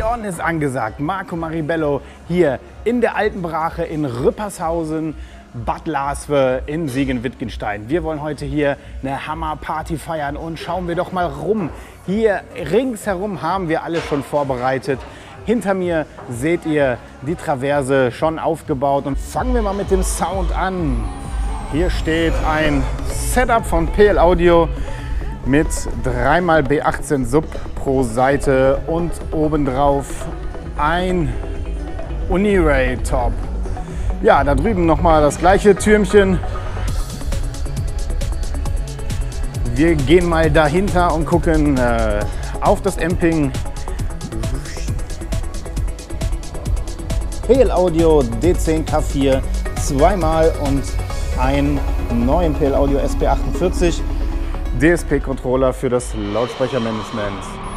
Sonne ist angesagt. Marco Maribello hier in der Alten Brache in Rüppershausen, Bad Laswe in Siegen-Wittgenstein. Wir wollen heute hier eine Hammer-Party feiern und schauen wir doch mal rum. Hier ringsherum haben wir alles schon vorbereitet. Hinter mir seht ihr die Traverse schon aufgebaut und fangen wir mal mit dem Sound an. Hier steht ein Setup von PL Audio mit 3x B18 Sub pro Seite und obendrauf ein Uniray Top. Ja, da drüben nochmal das gleiche Türmchen. Wir gehen mal dahinter und gucken äh, auf das Amping. PL Audio D10K4 zweimal und einen neuen PL Audio SP48 DSP-Controller für das Lautsprechermanagement.